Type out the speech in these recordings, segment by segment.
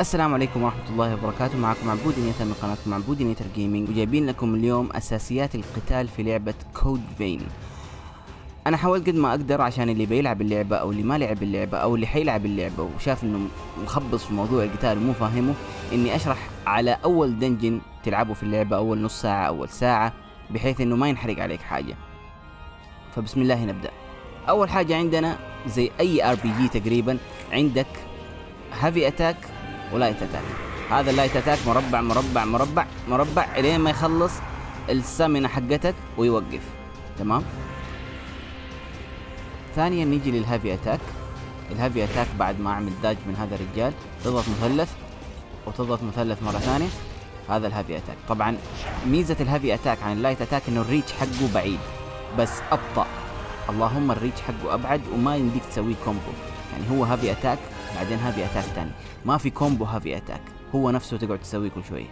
السلام عليكم ورحمة الله وبركاته. معكم عبود نيتر من قناة عبود نيتر Gaming وجايبين لكم اليوم أساسيات القتال في لعبة Code Vein أنا حاولت قد ما أقدر عشان اللي بيلعب اللعبة أو اللي ما لعب اللعبة أو اللي حيلعب اللعبة وشاف إنه مخبص في موضوع القتال ومو فاهمه إني أشرح على أول dungeon تلعبه في اللعبة أول نص ساعة أول ساعة بحيث إنه ما ينحرق عليك حاجة. فبسم الله نبدأ. أول حاجة عندنا زي أي RPG تقريبا عندك heavy attack و light attack هذا ال light attack مربع مربع مربع مربع إلين ما يخلص ال stamina حقتك ويوقف. تمام؟ ثانيا نيجي لل heavy attack. ال heavy attack بعد ما اعمل dodge من هذا الرجال. تضغط مثلث وتضغط مثلث مرة ثانية. هذا ال heavy attack. طبعا ميزة ال heavy attack عن ال light attack إنه ال reach حقه بعيد بس أبطأ. اللهم ال reach حقه أبعد وما يمديك تسويه combo يعني هو heavy attack بعدين heavy attack ثاني ما في combo heavy attack. هو نفسه تقعد تسويه كل شوية.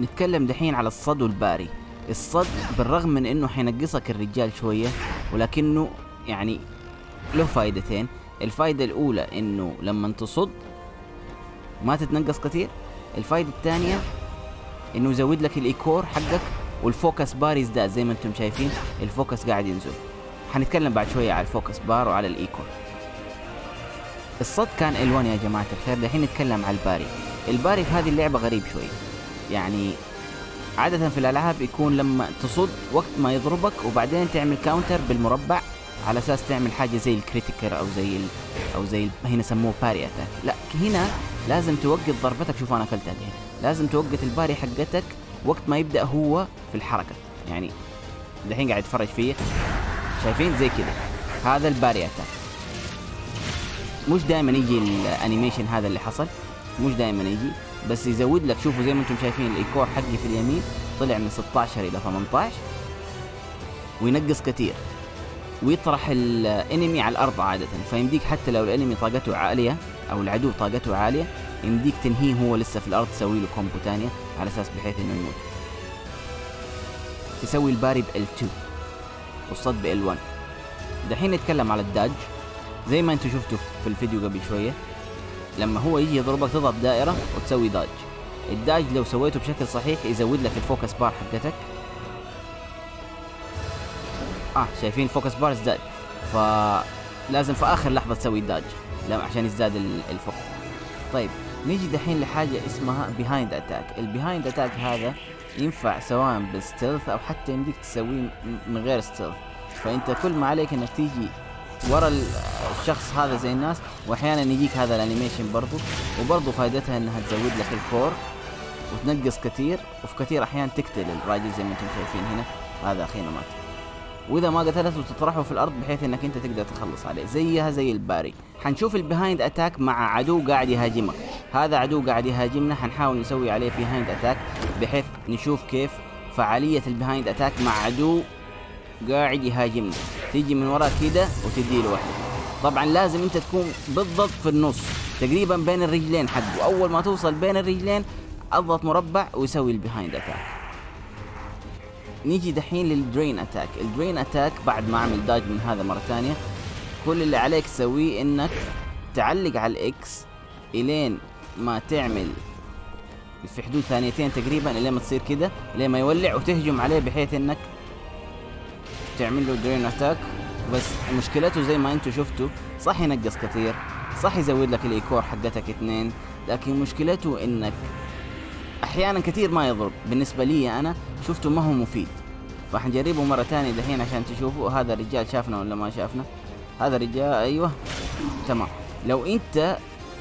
نتكلم دحين على الصد وال parry. الصد بالرغم من إنه حينقصك الرجال شوية ولكنه يعني له فائدتين الفائدة الأولى إنه لما تصد ما تتنقص كثير. الفائدة الثانية إنه يزود لك ال ichor حقك وال focus bar يزداد زي ما أنتم شايفين. ال focus قاعد ينزل. حنتكلم بعد شوية على ال focus bar وعلى ال ichor الصد كان ال L1 يا جماعة الخير. دحين نتكلم على ال parry. ال parry في هذه اللعبة غريب شوي. يعني عادة في الألعاب يكون لما تصد وقت ما يضربك وبعدين تعمل counter بالمربع على أساس تعمل حاجة زي ال critical أو زي ال أو زي ال هنا سموه parry attack لا هنا لازم توقف ضربتك. شوف أنا أكلتها دي لازم توقف ال parry حقتك وقت ما يبدأ هو في الحركة. يعني الحين قاعد يتفرج فيه شايفين؟ زي كذا. هذا ال parry attack مش دائما يجي ال animation هذا اللي حصل مش دائما يجي. بس يزود لك شوفوا زي ما أنتم شايفين ال ichor حقي في اليمين طلع من 16 إلى 18 وينقص كثير. ويطرح ال enemy على الأرض عادة فيمديك حتى لو ال enemy طاقته عالية أو العدو طاقته عالية يمديك تنهيه هو لسه في الأرض تسوي له combo ثانية على أساس بحيث إنه يموت. تسوي ال parry ب L2 والصد ب L1 دحين نتكلم على ال dodge. زي ما أنتم شفتوا في الفيديو قبل شوية لما هو يجي يضربك تضغط دائرة وتسوي dodge ال dodge لو سويته بشكل صحيح يزود لك ال focus bar حقتك. آه شايفين focus bar ازداد. فلازم في آخر لحظة تسوي ال dodge عشان يزداد ال focus طيب نيجي دحين لحاجة اسمها behind attack ال behind attack هذا ينفع سواء بال stealth أو حتى يمديك تسويه من غير stealth فأنت كل ما عليك إنك تيجي ورا الشخص هذا زي الناس وأحيانا يجيك هذا ال animation برضو وبرضو فائدتها إنها تزود لك ال ichor وتنقص كثير وفي كثير أحيان تقتل الراجل زي ما أنتم شايفين هنا. هذا اخينا مات وإذا ما قتلته تطرحه في الأرض بحيث إنك أنت تقدر تخلص عليه. زيها زي ال parry. حنشوف ال behind attack مع عدو قاعد يهاجمك. هذا عدو قاعد يهاجمنا حنحاول نسوي عليه behind attack بحيث نشوف كيف فعالية ال behind attack مع عدو قاعد يهاجمنا تيجي من وراك كده وتدي له واحدة طبعا لازم أنت تكون بالضبط في النص تقريبا بين الرجلين حقه. أول ما توصل بين الرجلين أضغط مربع ويسوي ال behind attack نيجي دحين لل drain attack ال drain attack بعد ما أعمل dodge من هذا مرة ثانية كل اللي عليك تسويه إنك تعلق على ال X إلين ما تعمل في حدود ثانيتين تقريبا إلين ما تصير كده إلين ما يولع وتهجم عليه بحيث إنك تعمل له drain attack بس مشكلته زي ما أنتم شفتوا صح ينقص كثير صح يزود لك ال ichor حقتك اثنين لكن مشكلته إنك أحيانا كثير ما يضرب بالنسبة لي أنا شفته ما هو مفيد. فحنجربه مرة ثانية دحين عشان تشوفوا هذا الرجال شافنا ولا ما شافنا. هذا الرجال أيوه تمام. لو أنت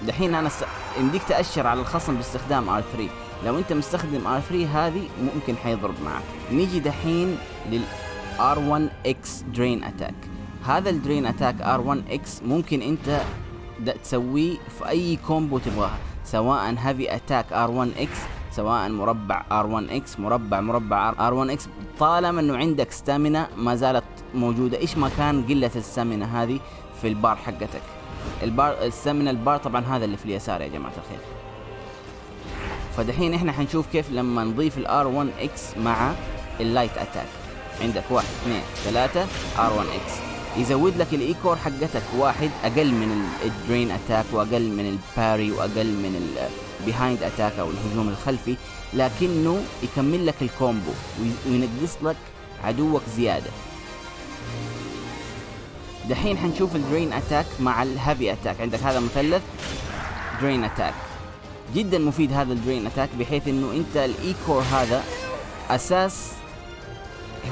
دحين أنا س... يمديك تأشر على الخصم باستخدام R3 لو أنت مستخدم R3 هذه ممكن حيضرب معك. نيجي دحين لل R1X drain attack هذا ال drain attack R1X ممكن أنت تسويه في أي combo تبغاها. سواء heavy attack R1X سواء مربع R1X مربع مربع R1X طالما إنه عندك stamina ما زالت موجودة. إيش ما كان قلة ال stamina هذه في البار حقتك؟ ال bar ال stamina ال bar طبعا هذا اللي في اليسار يا جماعة الخير. فدحين إحنا حنشوف كيف لما نضيف ال R1X مع ال light attack عندك واحد اثنين ثلاثة R1X. يزود لك ال ichor حقتك واحد أقل من ال drain attack وأقل من ال parry وأقل من ال behind attack أو الهجوم الخلفي لكنه يكمل لك ال combo وينقص لك عدوك زيادة. دحين حنشوف ال drain attack مع ال heavy attack عندك هذا مثلث؟ drain attack جدا مفيد هذا ال drain attack بحيث إنه أنت ال ichor هذا أساس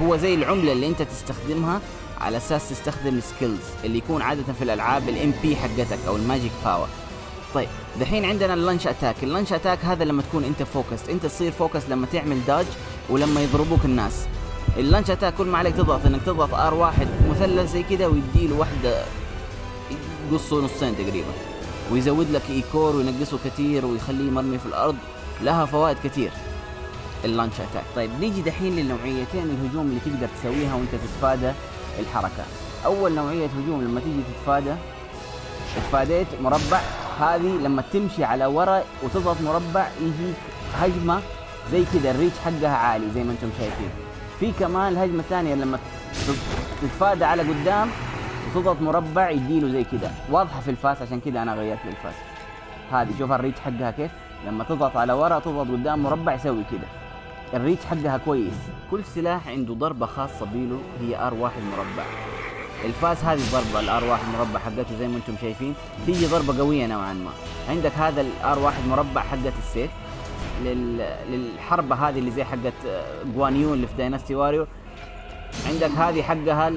هو زي العملة اللي انت تستخدمها على أساس تستخدم ال skills اللي يكون عادة في الألعاب ال MP حقتك أو ال magic power طيب دحين عندنا ال launch attack ال launch attack هذا لما تكون انت focus انت تصير focus لما تعمل dodge ولما يضربوك الناس. ال launch attack كل ما عليك تضغط إنك تضغط R واحد مثلث زي كذا ويديله واحدة يقصه نصين تقريبا. ويزود لك ichor وينقصه كثير ويخليه مرمي في الأرض. لها فوائد كثير ال launch attack. طيب نيجي دحين للنوعيتين الهجوم اللي تقدر تسويها وانت تتفادى الحركة. أول نوعية هجوم لما تيجي تتفادى تفاديت مربع. هذه لما تمشي على ورا وتضغط مربع يجيك هجمة زي كذا ال reach حقها عالي زي ما أنتم شايفين. في كمان الهجمة الثانية لما تتفادى على قدام وتضغط مربع يديله زي كذا. واضحة في الفاس عشان كذا أنا غيرت الفاس هذه شوف ال reach حقها كيف. لما تضغط على ورا تضغط قدام مربع يسوي كذا. ال reach حقها كويس. كل سلاح عنده ضربة خاصة بيله هي R واحد مربع. الفاس هذه ضربة ال R واحد مربع حقته زي ما أنتم شايفين. تيجي ضربة قوية نوعا ما. عندك هذا ال R واحد مربع حقت السيف. لل... للحربة هذه اللي زي حقت Zhao Yun اللي في Dynasty Warriors. عندك هذه حقها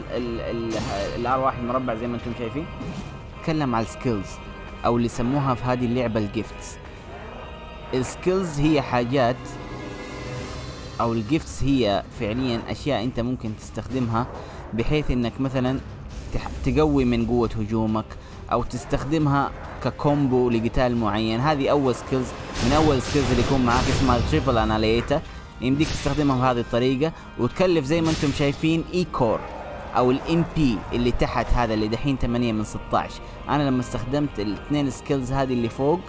ال R واحد مربع زي ما أنتم شايفين. تكلم على ال skills أو اللي يسموها في هذه اللعبة ال gifts ال skills هي حاجات أو ال gifts هي فعليا أشياء أنت ممكن تستخدمها بحيث إنك مثلا تقوي من قوة هجومك أو تستخدمها ك combo لقتال معين. هذه أول skills من أول skills اللي يكون معاك اسمها Triple Annihilator يمديك تستخدمها بهذه الطريقة. وتكلف زي ما أنتم شايفين ichor أو ال MP اللي تحت هذا اللي دحين 8 من 16 أنا لما استخدمت الاثنين skills هذه اللي فوق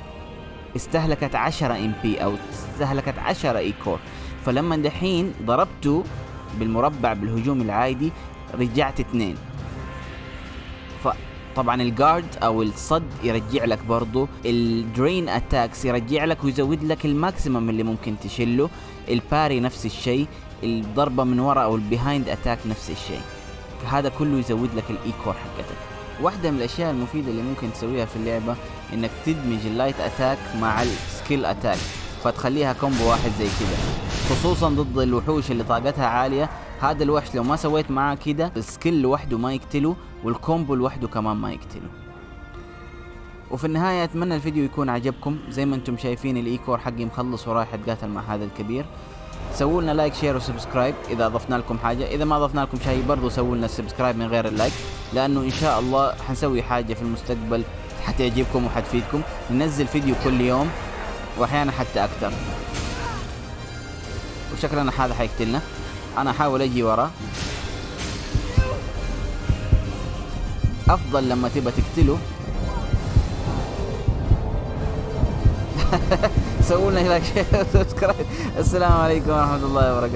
استهلكت 10 MP أو استهلكت 10 ichor فلما دحين ضربته بالمربع بالهجوم العادي رجعت اثنين. فطبعا ال guard أو الصد يرجع لك برضو ال drain attacks يرجع لك ويزود لك ال maximum اللي ممكن تشله ال parry نفس الشيء الضربة من وراء أو ال behind attack نفس الشيء. هذا كله يزود لك ال ichor حقتك. واحدة من الأشياء المفيدة اللي ممكن تسويها في اللعبة إنك تدمج ال light attack مع ال skill attack فتخليها combo واحد زي كذا خصوصا ضد الوحوش اللي طاقتها عالية. هذا الوحش لو ما سويت معاه كده ال skill لوحده ما يقتله وال combo لوحده كمان ما يقتله. وفي النهاية أتمنى الفيديو يكون عجبكم. زي ما أنتم شايفين ال ichor حقي مخلص ورايح أتقاتل مع هذا الكبير. سووا لنا like share و subscribe. إذا اضفنا لكم حاجة إذا ما اضفنا لكم شيء برضو سووا لنا ال subscribe من غير ال like. لأنه إن شاء الله حنسوي حاجة في المستقبل حتعجبكم وحتفيدكم. ننزل فيديو كل يوم. وأحيانا حتى أكثر. وشكلنا هذا حيقتلنا. أنا أحاول أجي وراه أفضل لما تبى تقتله. سووا لنا لايك السلام عليكم ورحمة الله وبركاته.